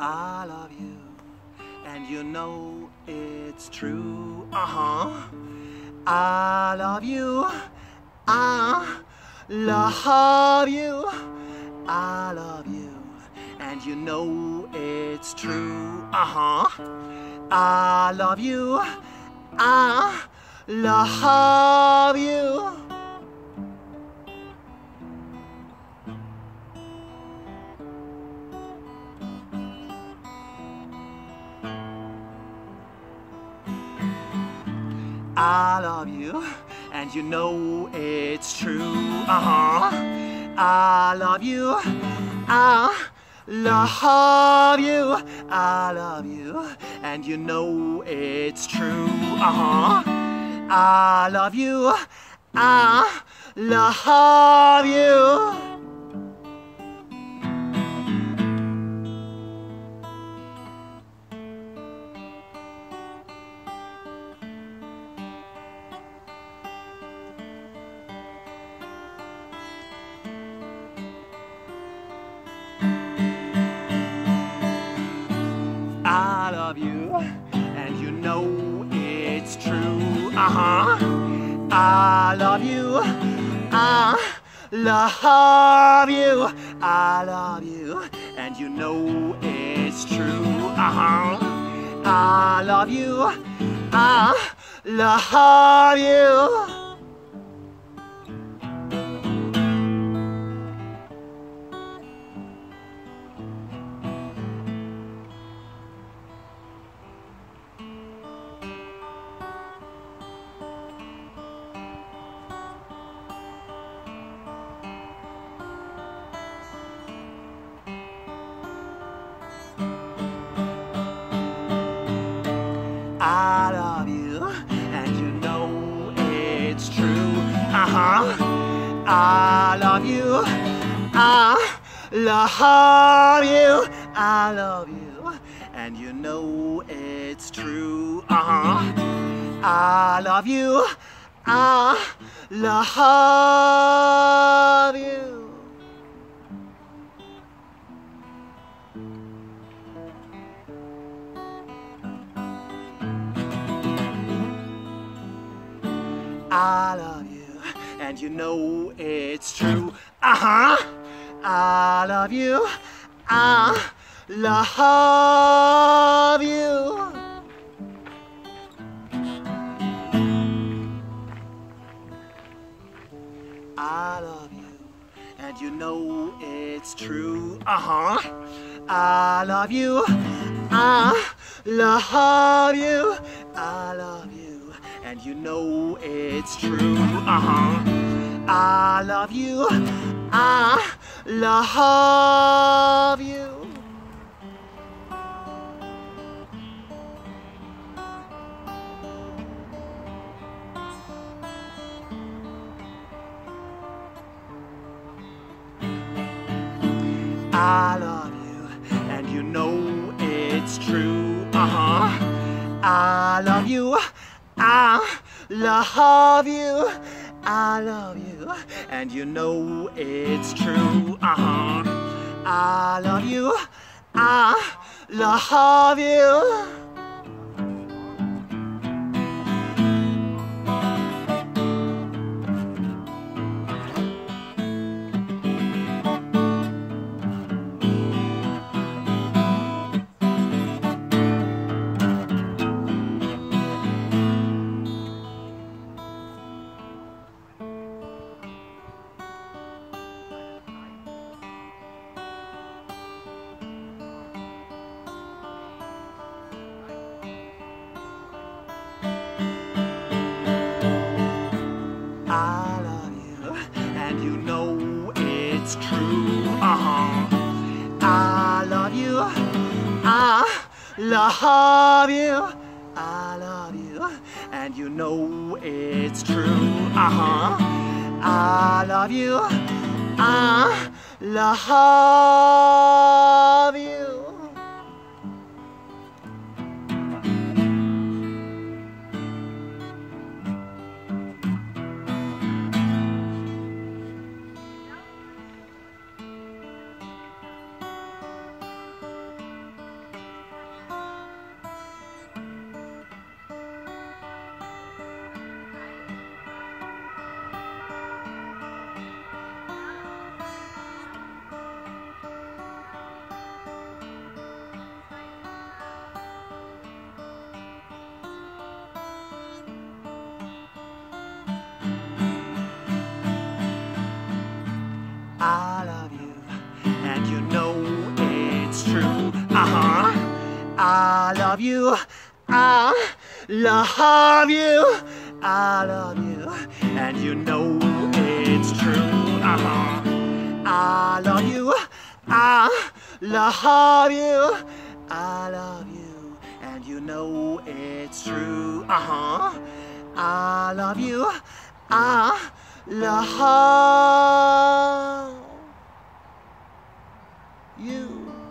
I love you, and you know it's true. Uh huh. I love you. I love you. I love you, and you know it's true. Uh huh. I love you. I love you. I love you, and you know it's true. Uh huh. I love you. I love you. I love you, and you know it's true. Uh huh. I love you. I love you. Know it's true. Uh huh. I love you. I love you. I love you, and you know it's true. Uh huh. I love you. I love you. I love you, and you know it's true. Uh huh. I love you. I love you. I love you, and you know it's true. Uh huh. I love you. I love you. I love you, and you know it's true. Uh huh. I love you. I love you. I love you, and you know it's true. Uh huh. I love you. I love you. I love you, and you know it's true. Uh huh. I love you. I love you. I love you, and you know it's true. Uh huh. I love you. I love you. I love you, and you know it's true. Uh huh. I love you. I love you. Love you. I love you, and you know it's true. Uh huh. I love you. I love love you. I love you. I love you. And you know it's true. Uh -huh. I love you. I love you. I love you. And you know it's true. Uh huh. I love you. I love you.